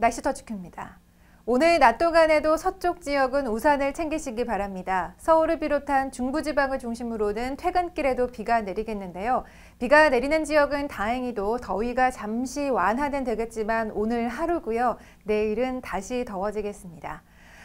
날씨 터치큐입니다. 오늘 낮 동안에도 서쪽 지역은 우산을 챙기시기 바랍니다. 서울을 비롯한 중부지방을 중심으로는 퇴근길에도 비가 내리겠는데요. 비가 내리는 지역은 다행히도 더위가 잠시 완화는 되겠지만 오늘 하루고요. 내일은 다시 더워지겠습니다.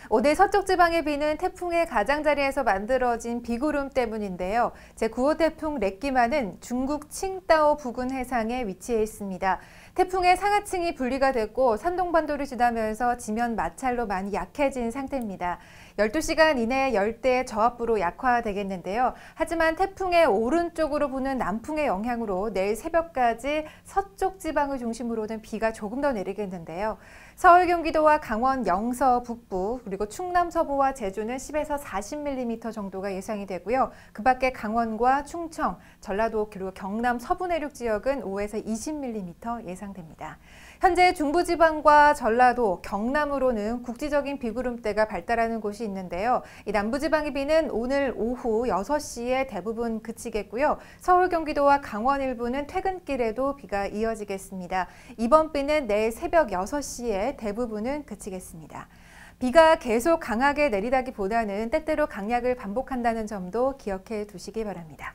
오늘 서쪽 지방의 비는 태풍의 가장자리에서 만들어진 비구름 때문인데요. 제9호 태풍 렉기마는 중국 칭따오 부근 해상에 위치해 있습니다. 태풍의 상하층이 분리가 됐고 산동반도를 지나면서 지면 마찰로 많이 약해진 상태입니다. 12시간 이내 열대 저압부로 약화되겠는데요. 하지만 태풍의 오른쪽으로 부는 남풍의 영향으로 내일 새벽까지 서쪽 지방을 중심으로는 비가 조금 더 내리겠는데요. 서울 경기도와 강원 영서 북부 그리고 충남 서부와 제주는 10에서 40mm 정도가 예상이 되고요. 그 밖에 강원과 충청, 전라도 그리고 경남 서부 내륙 지역은 5에서 20mm 예상됩니다. 현재 중부지방과 전라도, 경남으로는 국지적인 비구름대가 발달하는 곳이 있는데요. 이 남부지방의 비는 오늘 오후 6시에 대부분 그치겠고요. 서울, 경기도와 강원 일부는 퇴근길에도 비가 이어지겠습니다. 이번 비는 내일 새벽 6시에 대부분은 그치겠습니다. 비가 계속 강하게 내리다기보다는 때때로 강약을 반복한다는 점도 기억해 두시기 바랍니다.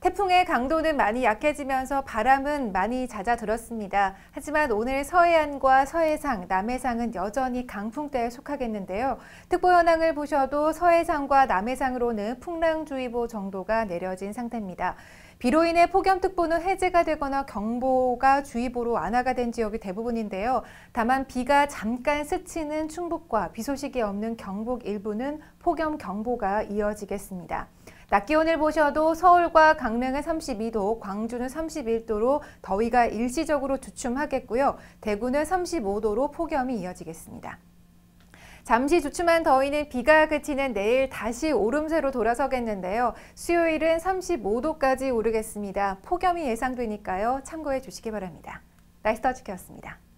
태풍의 강도는 많이 약해지면서 바람은 많이 잦아들었습니다. 하지만 오늘 서해안과 서해상, 남해상은 여전히 강풍대에 속하겠는데요. 특보 현황을 보셔도 서해상과 남해상으로는 풍랑주의보 정도가 내려진 상태입니다. 비로 인해 폭염특보는 해제가 되거나 경보가 주의보로 완화가 된 지역이 대부분인데요. 다만 비가 잠깐 스치는 충북과 비 소식이 없는 경북 일부는 폭염 경보가 이어지겠습니다. 낮 기온을 보셔도 서울과 강릉은 32도, 광주는 31도로 더위가 일시적으로 주춤하겠고요. 대구는 35도로 폭염이 이어지겠습니다. 잠시 주춤한 더위는 비가 그치는 내일 다시 오름세로 돌아서겠는데요. 수요일은 35도까지 오르겠습니다. 폭염이 예상되니까요. 참고해 주시기 바랍니다. 날씨 터치였습니다.